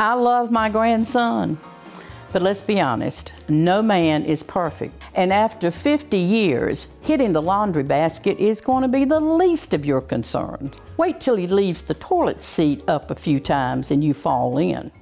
I love my grandson, but let's be honest, no man is perfect. And after 50 years, hitting the laundry basket is going to be the least of your concerns. Wait till he leaves the toilet seat up a few times and you fall in.